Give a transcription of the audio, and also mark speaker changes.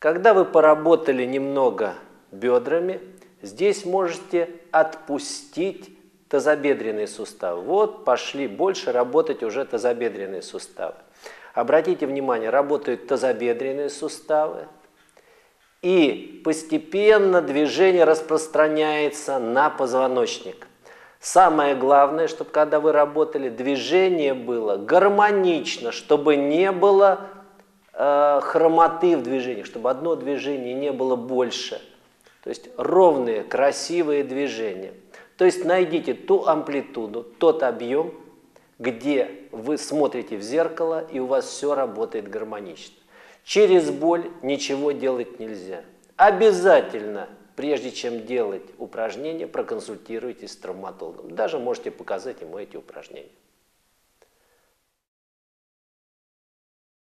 Speaker 1: Когда вы поработали немного бедрами, здесь можете отпустить тазобедренные суставы. Вот пошли больше работать уже тазобедренные суставы. Обратите внимание, работают тазобедренные суставы. И постепенно движение распространяется на позвоночник. Самое главное, чтобы когда вы работали, движение было гармонично, чтобы не было э, хромоты в движении, чтобы одно движение не было больше. То есть ровные, красивые движения. То есть найдите ту амплитуду, тот объем, где вы смотрите в зеркало и у вас все работает гармонично. Через боль ничего делать нельзя. Обязательно прежде чем делать упражнения, проконсультируйтесь с травматологом. Даже можете показать ему эти упражнения.